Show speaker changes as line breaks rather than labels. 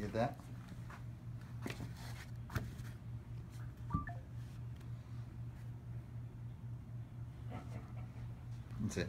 did that. That's it.